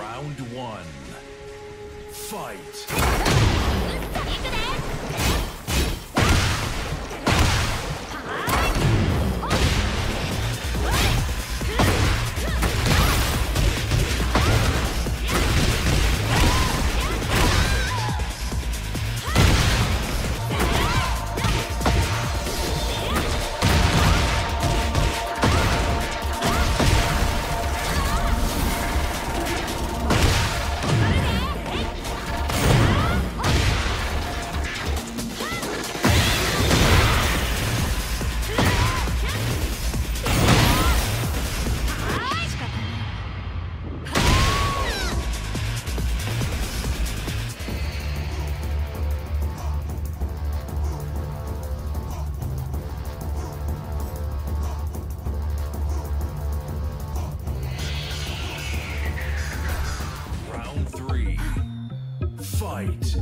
Round one. Fight! Fight.